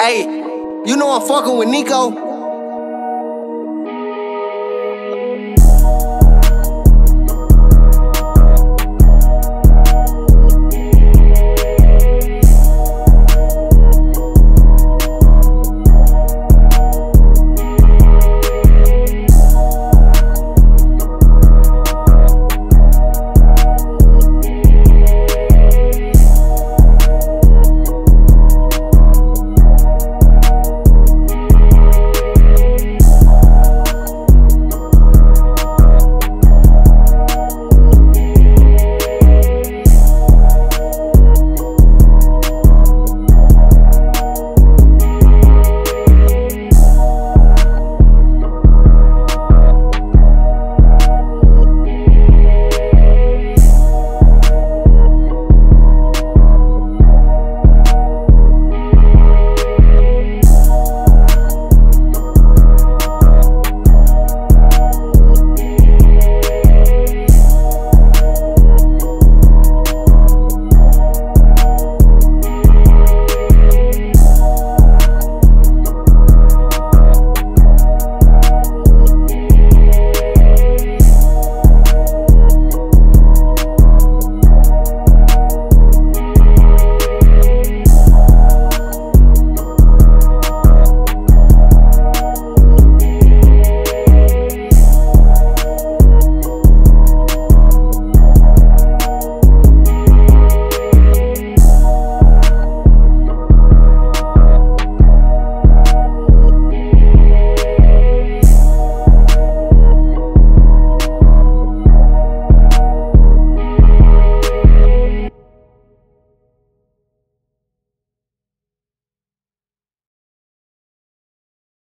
Hey, you know I'm fucking with Nico.